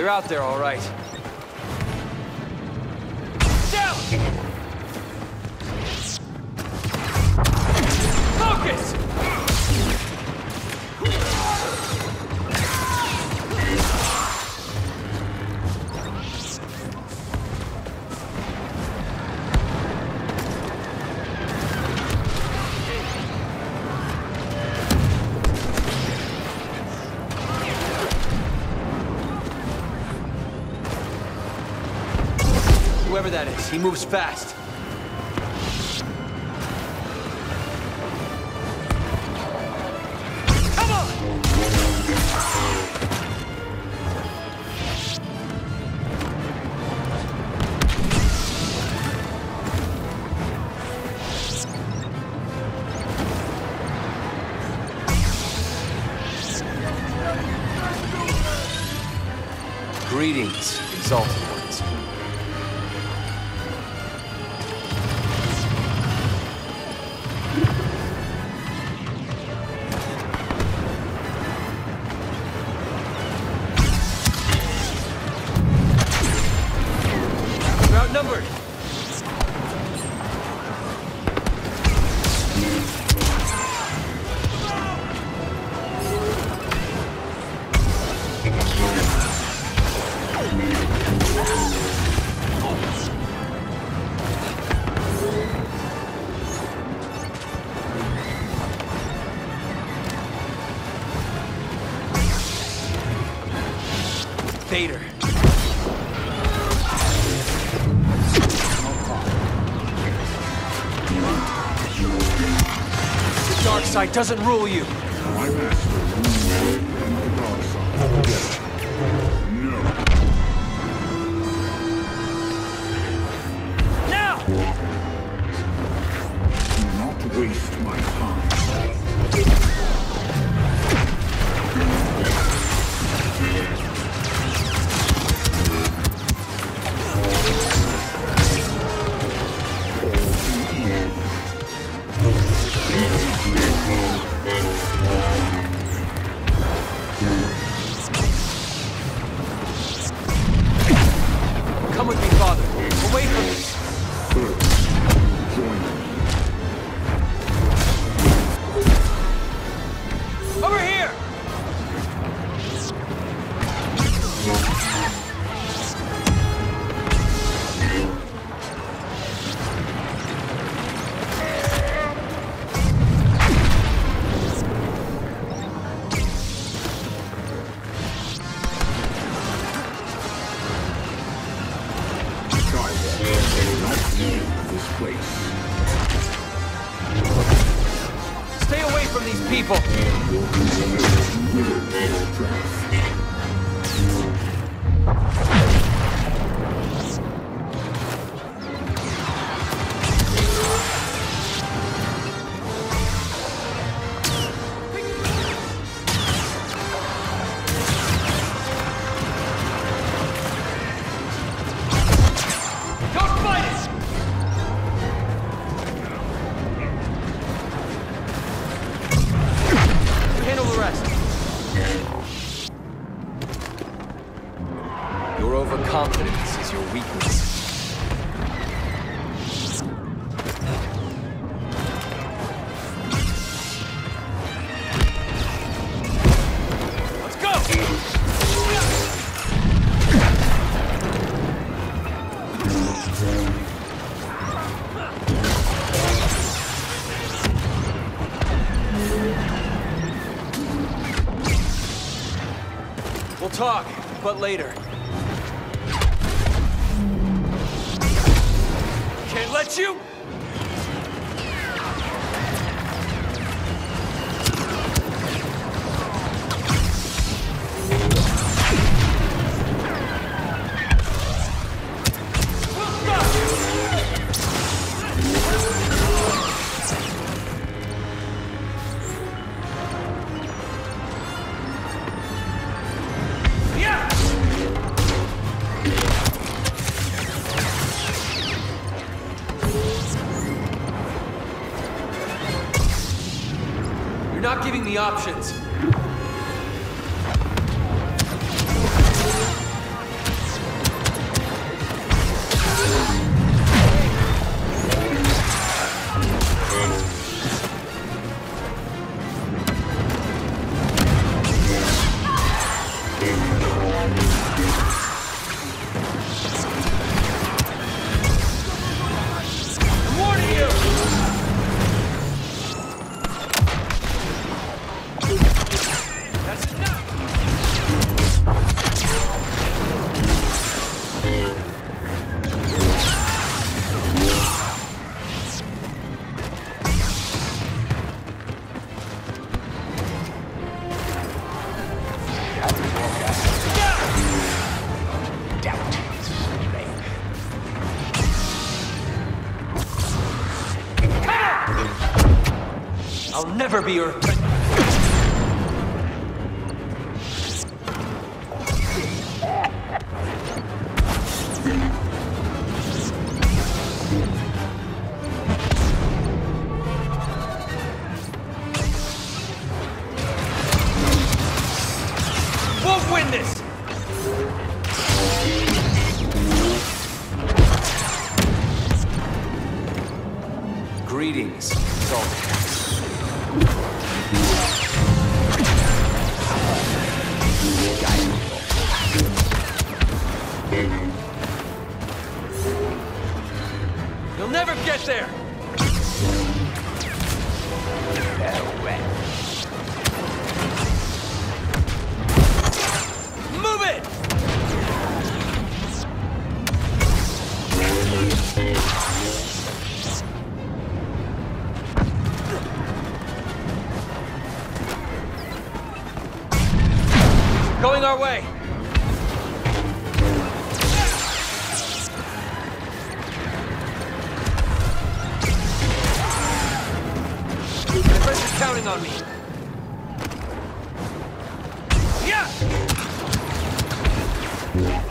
They're out there, all right. He moves fast. Side doesn't rule you. My master ruled in the dark side. No. Now! Do not waste this place. Stay away from these people! Later. You're not giving me options. I'll never be your apprentice. Skyward.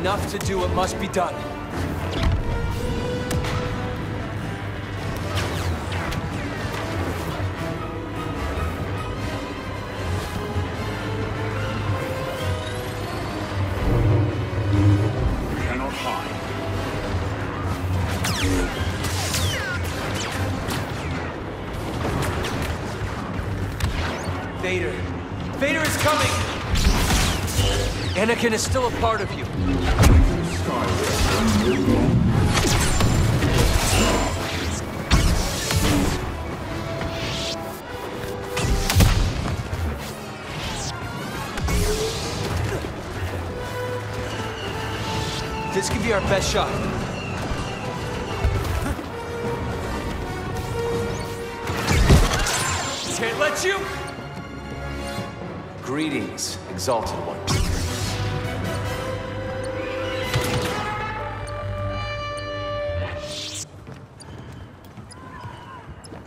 Enough. To do what must be done. We cannot hide. Vader. Vader is coming! Anakin is still a part of you. This could be our best shot. Can't let you! Greetings, Exalted One.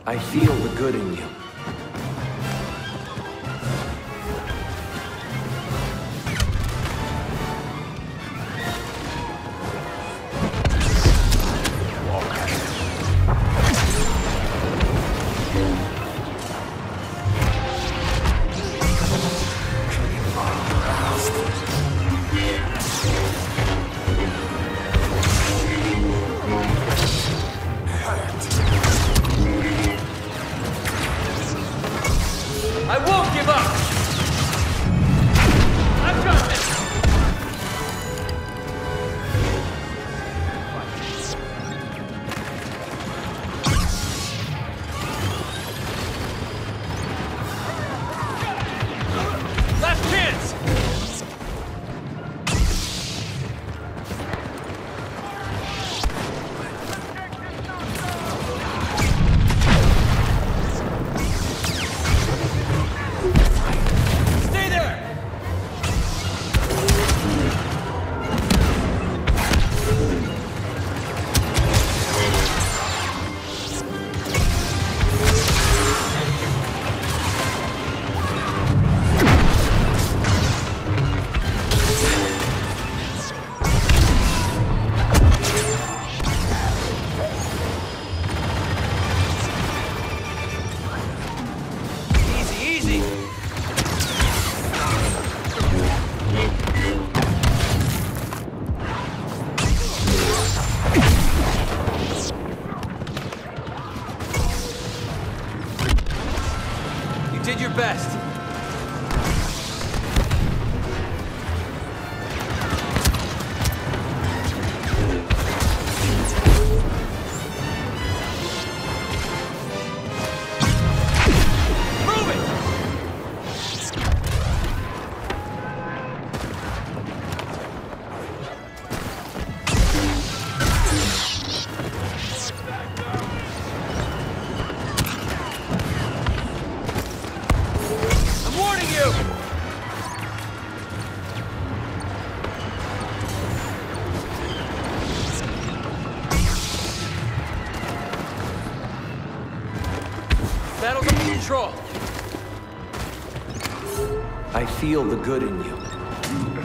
I feel the good in you. I feel the good in you.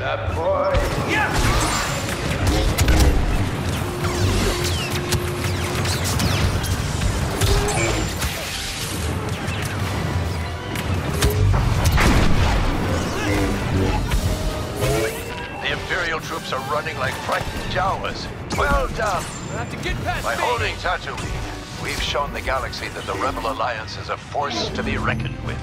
That boy. Yeah. The Imperial troops are running like frightened Jawas. Well done. We'll have to get past By me. holding Tatooine, we've shown the galaxy that the Rebel Alliance is a force to be reckoned with.